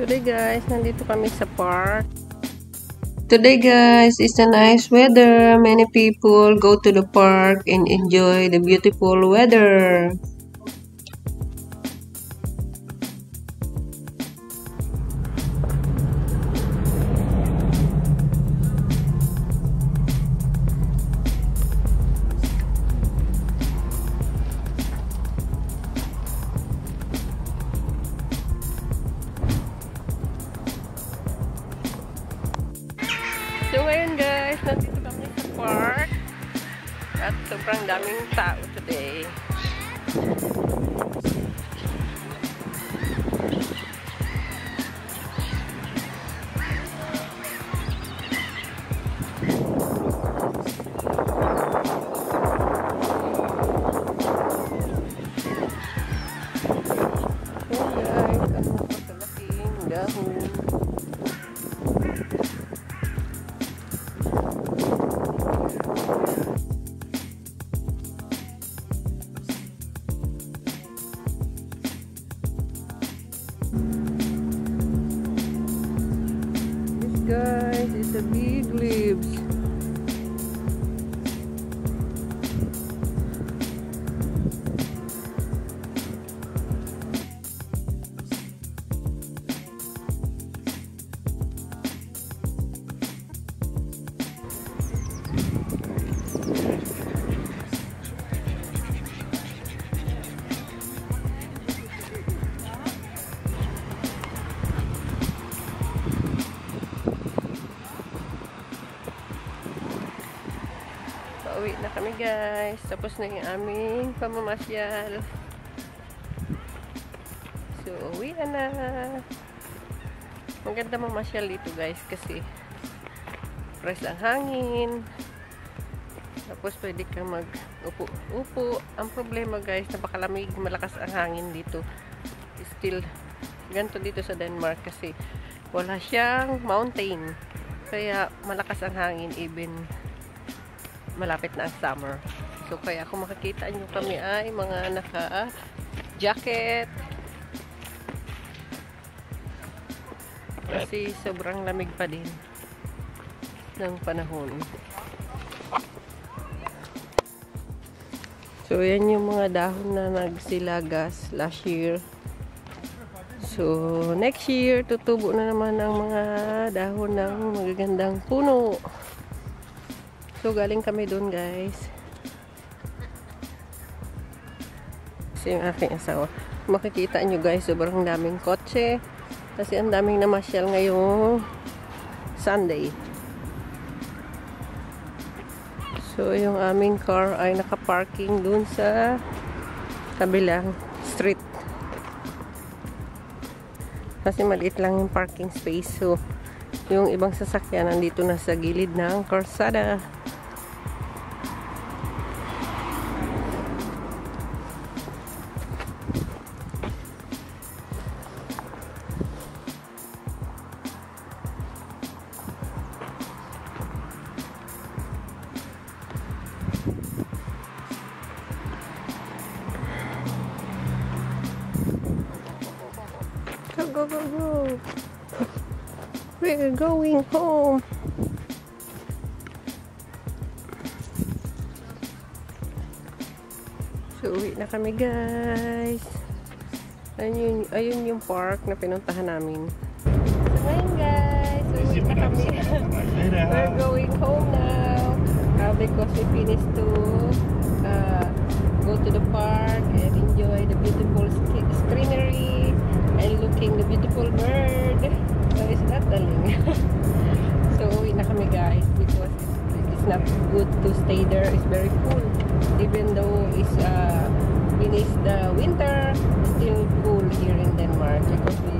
Today guys, nandito kami sa park. Today guys, it's a nice weather. Many people go to the park and enjoy the beautiful weather. At sobrang daming tao today. Guys is a big leaves. Pauwi na kami guys. Tapos na yung aming pamamasyal. So, uwi na. Maganda mamasyal dito guys kasi fresh ang hangin. Tapos pwede kang mag-upo-upo. Ang problema guys, napakalamig, malakas ang hangin dito. Still, ganito dito sa Denmark kasi wala siyang mountain. Kaya malakas ang hangin even malapit na ang summer. So, kaya kung makikita nyo kami ay mga naka-jacket. Kasi sobrang lamig pa din ng panahon. So, yan yung mga dahon na nagsilagas last year. So, next year, tutubo na naman ang mga dahon ng magagandang puno. So, galing kami doon, guys. Kasi yung aking asawa. Makikita nyo, guys, sobrang daming kotse. Kasi ang daming namasyal ngayong Sunday. So, yung aming car ay nakaparking doon sa kabilang street. Kasi maliit lang yung parking space. So, yung ibang sasakyan nandito na sa gilid ng karsada. Go, go, go, go. We're going home. So, uwi na kami, guys. Ayun, ayun yung park na pinuntahan namin. So, ngayon, guys. Uwi na kami. We're going home now. Uh, because we finished to not good to stay there. It's very cool. Even though it's uh, finished the winter, it's still cool here in Denmark because we